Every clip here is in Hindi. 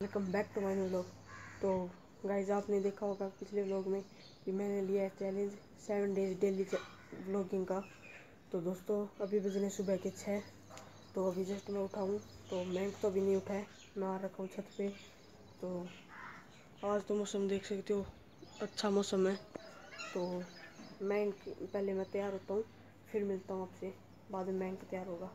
Welcome back to my vlog तो गाइज़ आपने देखा होगा पिछले व्लॉग में कि मैंने लिया है challenge seven days daily vlogging का। तो दोस्तों, अभी बजने सुबह के छः तो अभी जस्ट मैं उठाऊँ। तो मैं तो अभी नहीं उठा है मैं आ रखा हूँ छत पे। तो आज तो मौसम देख सकते हो अच्छा मौसम है। तो मैं पहले मैं तैयार होता हूँ, फिर मिलता हूँ आपसे। बाद में मैं तैयार होगा।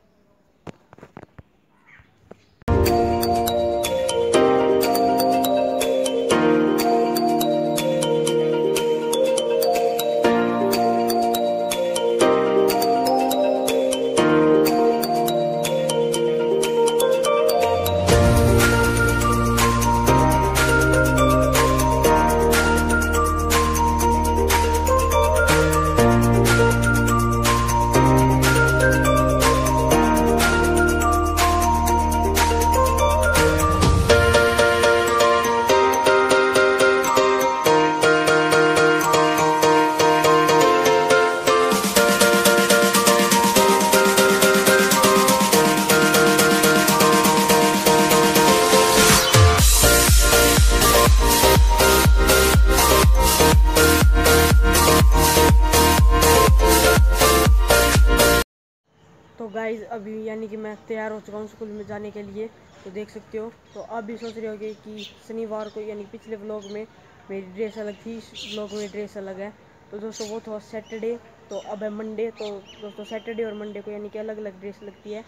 गाइज़ अभी यानी कि मैं तैयार हो चुका हूँ स्कूल में जाने के लिए तो देख सकते हो। तो आप भी सोच रहे होगे कि शनिवार को यानी पिछले व्लॉग में मेरी ड्रेस अलग थी व्लॉग में ड्रेस अलग है। तो दोस्तों, वो था सैटरडे तो अब है मंडे तो दोस्तों सैटरडे और मंडे को यानी कि अलग अलग ड्रेस लगती है।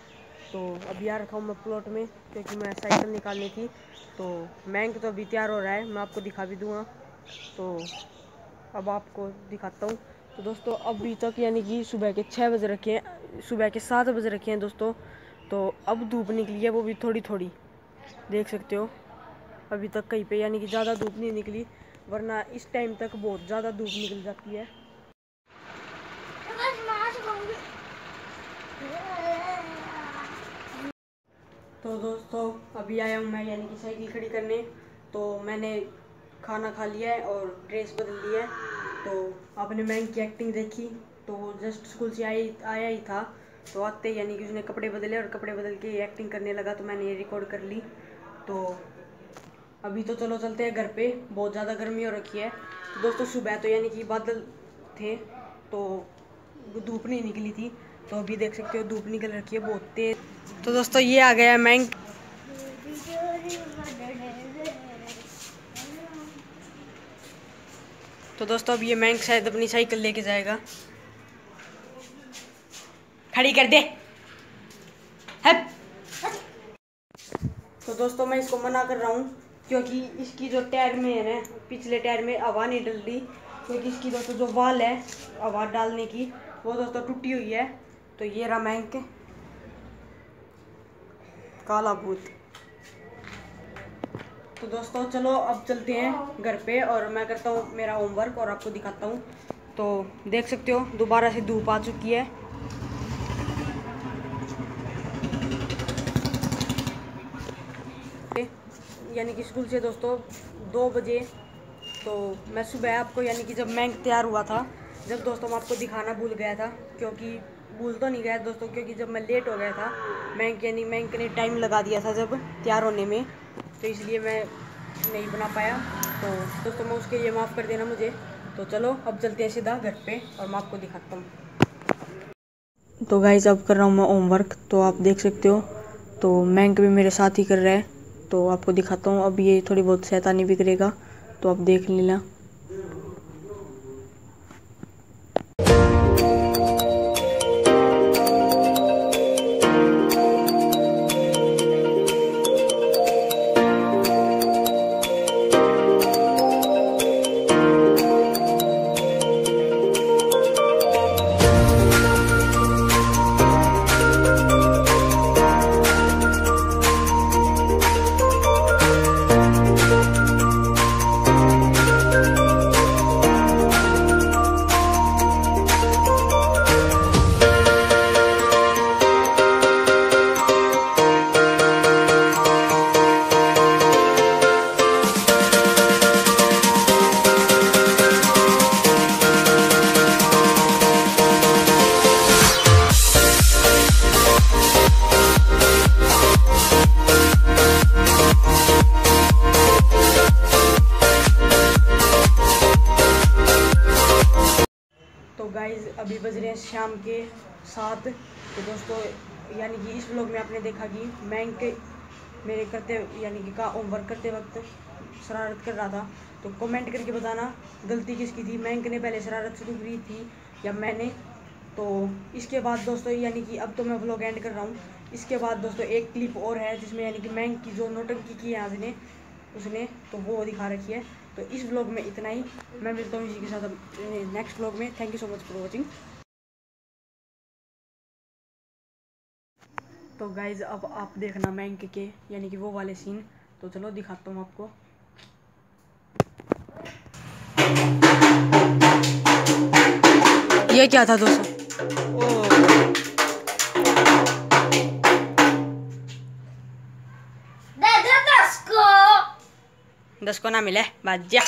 तो अभी आ रखा हूँ मैं प्लॉट में, क्योंकि मैं साइकिल निकालनी थी। तो मैंग तो अभी तैयार हो रहा है, मैं आपको दिखा भी दूँगा। तो अब आपको दिखाता हूँ। तो दोस्तों, अभी तक यानी कि सुबह के छः बजे रखे हैं, सुबह के सात बजे रखे हैं दोस्तों। तो अब धूप निकली है, वो भी थोड़ी थोड़ी देख सकते हो। अभी तक कहीं पे यानी कि ज़्यादा धूप नहीं निकली, वरना इस टाइम तक बहुत ज़्यादा धूप निकल जाती है। तो दोस्तों, अभी आया हूँ मैं यानी कि साइकिल खड़ी करने। तो मैंने खाना खा लिया है और ड्रेस बदल ली है। तो आपने मैंग की एक्टिंग देखी तो जस्ट स्कूल से आई, आया ही था। तो आते यानी कि उसने कपड़े बदले और कपड़े बदल के एक्टिंग करने लगा तो मैंने ये रिकॉर्ड कर ली। तो अभी तो चलो चलते हैं घर पे, बहुत ज़्यादा गर्मी हो रखी है। तो दोस्तों, सुबह तो यानी कि बादल थे तो धूप नहीं निकली थी। तो अभी देख सकते हो, धूप निकल रखी है, बहुत तेज। तो दोस्तों, ये आ गया मैंग तो दोस्तों, अब ये मैंग शायद अपनी साइकिल लेके जाएगा। खड़ी कर दे। है तो दोस्तों, मैं इसको मना कर रहा हूँ, क्योंकि इसकी जो टायर में है, पिछले टायर में हवा नहीं डल रही, क्योंकि इसकी दोस्तों जो वाल है, हवा डालने की, वो दोस्तों टूटी हुई है। तो ये रहा मैंग। काला भूत। तो दोस्तों, चलो अब चलते हैं घर पे और मैं करता हूँ मेरा होमवर्क और आपको दिखाता हूँ। तो देख सकते हो, दोबारा से धूप आ चुकी है। यानी कि स्कूल से दोस्तों दो बजे तो मैं सुबह आपको यानी कि जब मैं तैयार हुआ था, जब दोस्तों मैं आपको दिखाना भूल गया था, क्योंकि भूल तो नहीं गया दोस्तों, क्योंकि जब मैं लेट हो गया था बैंक यानी बैंक ने टाइम लगा दिया था जब तैयार होने में। तो इसलिए मैं नहीं बना पाया। तो दोस्तों, मैं उसके लिए माफ़ कर देना मुझे। तो चलो, अब चलते हैं सीधा घर पे और मैं आपको दिखाता हूँ। तो गाइज़ अब कर रहा हूँ मैं होमवर्क तो आप देख सकते हो तो मैंक भी मेरे साथ ही कर रहा है। तो आपको दिखाता हूँ, अब ये थोड़ी बहुत शैतानी भी करेगा। तो आप देख लेना। बज रहे हैं शाम के सात। तो दोस्तों, यानी कि इस ब्लॉग में आपने देखा कि मैं के, मेरे करते, यानी कि का होमवर्क करते वक्त शरारत कर रहा था। तो कमेंट करके बताना, गलती किसकी थी? मैं ने पहले शरारत शुरू की थी या मैंने? तो इसके बाद दोस्तों, यानी कि अब तो मैं ब्लॉग एंड कर रहा हूँ। इसके बाद दोस्तों, एक क्लिप और है जिसमें यानी कि मैं की जो नोटंकी की है उसने उसने तो वो दिखा रखी है। तो इस ब्लॉग में इतना ही। मैं मिलता हूँ इसी के साथ नेक्स्ट ब्लॉग में। Thank you so much for watching तो गाइज़ अब आप देखना बैंक के, यानी कि वो वाले सीन तो चलो दिखाता हूँ आपको। ये क्या था दोस्तों? दस को ना मिले बाजा